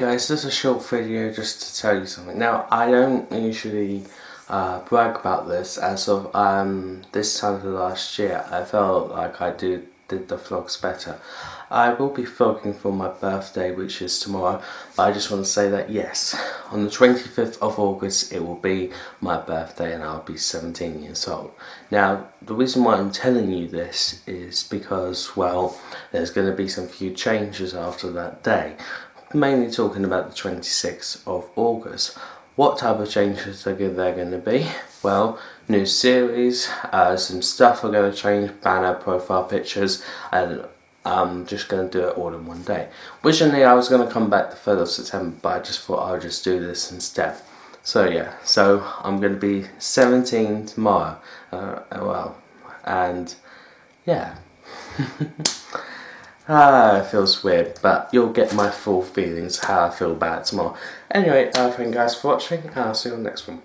Guys, this is a short video just to tell you something. Now, I don't usually uh, brag about this as of um, this time of the last year. I felt like I do, did the vlogs better. I will be vlogging for my birthday, which is tomorrow, but I just want to say that yes, on the 25th of August it will be my birthday and I'll be 17 years old. Now, the reason why I'm telling you this is because, well, there's going to be some few changes after that day mainly talking about the 26th of August. What type of changes are there going to be? Well, new series, uh, some stuff are going to change, banner, profile pictures, and I'm just going to do it all in one day. Originally, I was going to come back the 3rd of September, but I just thought I'll just do this instead. So yeah, so I'm going to be 17 tomorrow. Uh, well, and yeah. Ah, it feels weird, but you'll get my full feelings how I feel about it tomorrow. Anyway, uh, thank you guys for watching, and I'll see you on the next one.